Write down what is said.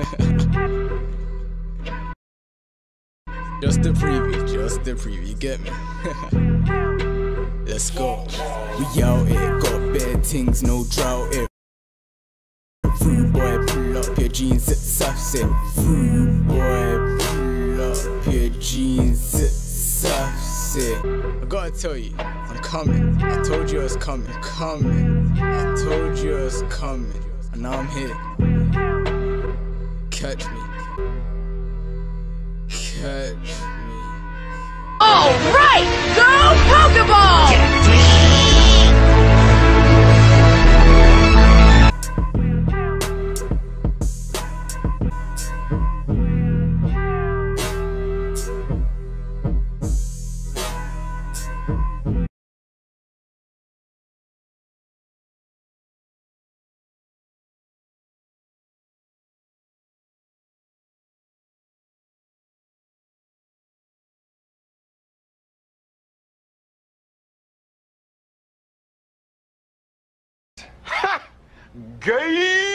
just the preview, just the preview, you get me? Let's go. We out here, got bad things, no drought here. Fruit boy, pull up your jeans, sit sassy. Fruit boy, pull up your jeans, sit sassy. I gotta tell you, I'm coming. I told you I was coming, coming. I told you I was coming, and now I'm here. Catch me. Catch me. All Gay!